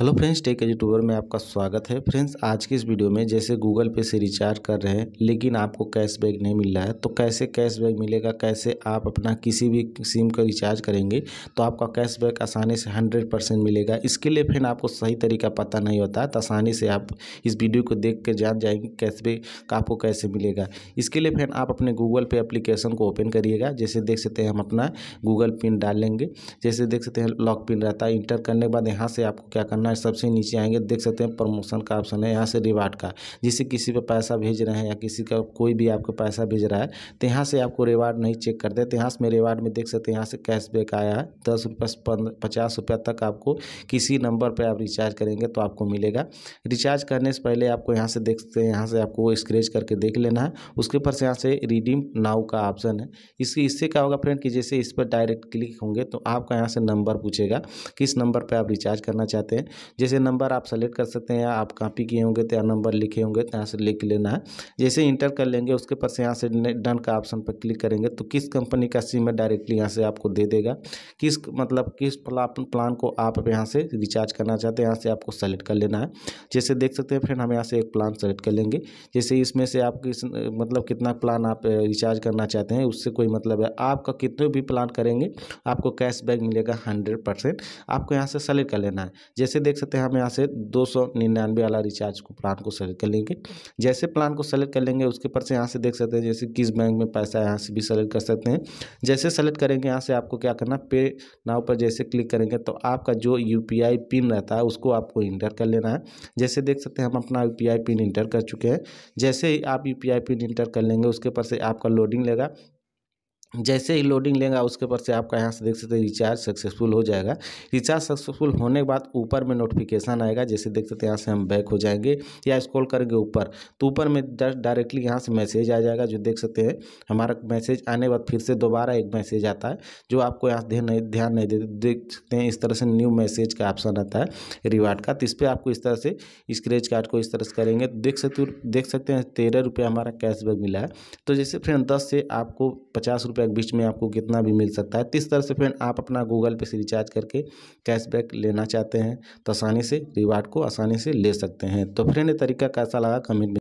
Hello friends, tech YouTuber में आपका स्वागत है। फ्रेंड्स, आज की इस वीडियो में जैसे गूगल पे से रिचार्ज कर रहे हैं, लेकिन आपको कैशबैक नहीं मिल रहा है तो कैसे कैशबैक मिलेगा, कैसे आप अपना किसी भी सिम का रिचार्ज करेंगे तो आपका कैशबैक आसानी से हंड्रेड परसेंट मिलेगा। इसके लिए फिर आपको सही तरीका पता नहीं होता तो आसानी से आप इस वीडियो को देख कर जान जाएँगे कैशबैक आपको कैसे मिलेगा। इसके लिए फिर आप अपने गूगल पे अप्लीकेशन को ओपन करिएगा, जैसे देख सकते हैं हम अपना गूगल पिन डाल लेंगे, जैसे देख सकते हैं लॉक पिन रहता है, इंटर करने के बाद यहाँ से आपको क्या करना है सबसे नीचे आएँगे, देख सकते हैं प्रमोशन का ऑप्शन है यहाँ से रिवार्ड का। जिससे किसी पे पैसा भेज रहे हैं या किसी का कोई भी आपको पैसा भेज रहा है तो यहाँ से आपको रिवार्ड नहीं चेक करते तो यहाँ से रिवार्ड में देख सकते हैं, यहाँ से कैशबैक आया है, दस रुपये पचास रुपये तक आपको किसी नंबर पर आप रिचार्ज करेंगे तो आपको मिलेगा। रिचार्ज करने से पहले आपको यहाँ से देख सकते हैं, यहाँ से आपको स्क्रेच करके देख लेना है। उसके ऊपर से यहाँ से रिडीम नाउ का ऑप्शन है। इसकी, इससे क्या होगा फ्रेंड कि जैसे इस पर डायरेक्ट क्लिक होंगे तो आपका यहाँ से नंबर पूछेगा, किस नंबर पर आप रिचार्ज करना चाहते हैं। जैसे नंबर आप सेलेक्ट कर सकते हैं, आप कॉपी किए होंगे तो या नंबर लिखे होंगे तो यहाँ से लिख लेना है। जैसे इंटर कर लेंगे, उसके पास यहाँ से डन का ऑप्शन पर क्लिक करेंगे तो किस कंपनी का सिम है डायरेक्टली यहाँ से आपको दे देगा। किस मतलब किस प्लान को आप यहाँ से रिचार्ज करना चाहते हैं, यहाँ से आपको सेलेक्ट कर लेना है। जैसे देख सकते हैं फ्रेंड हम यहाँ से एक प्लान सेलेक्ट कर लेंगे। जैसे इसमें से आप किस मतलब कितना प्लान आप रिचार्ज करना चाहते हैं, उससे कोई मतलब है। आपका कितने भी प्लान करेंगे, आपको कैशबैक मिलेगा हंड्रेड परसेंट आपको यहाँ से सेलेक्ट कर लेना है। जैसे देख सकते हैं हम यहाँ से दो सौ निन्यानवे वाला रिचार्ज को प्लान को सेलेक्ट कर लेंगे। जैसे प्लान को सेलेक्ट कर लेंगे, उसके पर से यहाँ से देख सकते हैं, जैसे किस बैंक में पैसा यहाँ से भी सेलेक्ट कर सकते हैं। जैसे सेलेक्ट करेंगे, यहाँ से आपको क्या करना पे नाव पर जैसे क्लिक करेंगे तो आपका जो यूपीआई पिन रहता है, उसको आपको इंटर कर लेना है। जैसे देख सकते हैं, हम अपना यूपीआई पिन इंटर कर चुके हैं। जैसे ही आप यूपीआई पिन इंटर कर लेंगे, उसके पर से आपका लोडिंग लेगा। जैसे ही लोडिंग लेगा, उसके ऊपर से आपका यहाँ से देख सकते हैं रिचार्ज सक्सेसफुल हो जाएगा। रिचार्ज सक्सेसफुल होने के बाद ऊपर में नोटिफिकेशन आएगा, जैसे देख सकते हैं यहाँ से हम बैक हो जाएँगे या स्क्रॉल करेंगे ऊपर तो ऊपर में डायरेक्टली यहाँ से मैसेज आ जाएगा, जो देख सकते हैं हमारा मैसेज आने के बाद फिर से दोबारा एक मैसेज आता है, जो आपको यहाँ ध्यान नहीं ध्यान नहीं देते, देख सकते हैं इस तरह से न्यू मैसेज का ऑप्शन आता है रिवार्ड का तो इस पर आपको इस तरह से स्क्रेच कार्ड को इस तरह से करेंगे। देख सकते देख सकते हैं तेरह रुपये हमारा कैशबैक मिला है तो जैसे फ्रेंड दस से आपको पचास रुपये रुपये के बीच में आपको कितना भी मिल सकता है। तो इस तरह से फ्रेंड आप अपना गूगल पे से रिचार्ज करके कैशबैक लेना चाहते हैं तो आसानी से रिवार्ड को आसानी से ले सकते हैं। तो फ्रेंड ये तरीका कैसा लगा कमेंट